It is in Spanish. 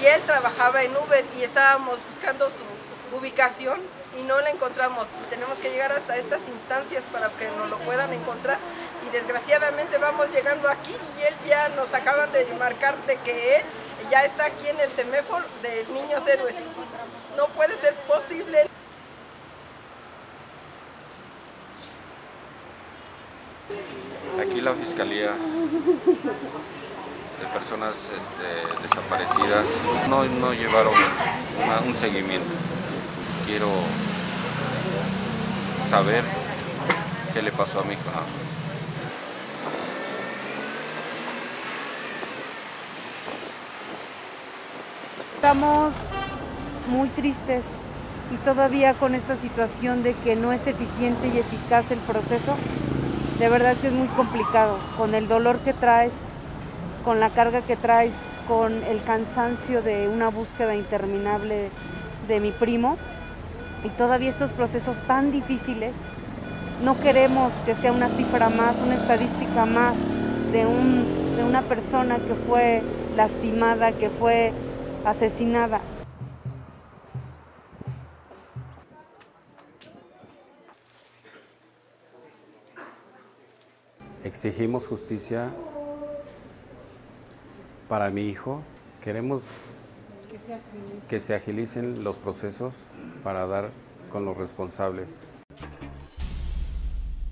Y él trabajaba en Uber y estábamos buscando su ubicación y no la encontramos. Tenemos que llegar hasta estas instancias para que nos lo puedan encontrar y desgraciadamente vamos llegando aquí y él ya nos acaban de marcar de que él ya está aquí en el semáforo de Niños Héroes. No puede Aquí la Fiscalía de Personas este, Desaparecidas no, no llevaron un seguimiento. Quiero saber qué le pasó a mi hijo. ¿no? Estamos muy tristes y todavía con esta situación de que no es eficiente y eficaz el proceso, de verdad que es muy complicado, con el dolor que traes, con la carga que traes, con el cansancio de una búsqueda interminable de mi primo y todavía estos procesos tan difíciles, no queremos que sea una cifra más, una estadística más de, un, de una persona que fue lastimada, que fue asesinada. Exigimos justicia para mi hijo. Queremos que se agilicen los procesos para dar con los responsables.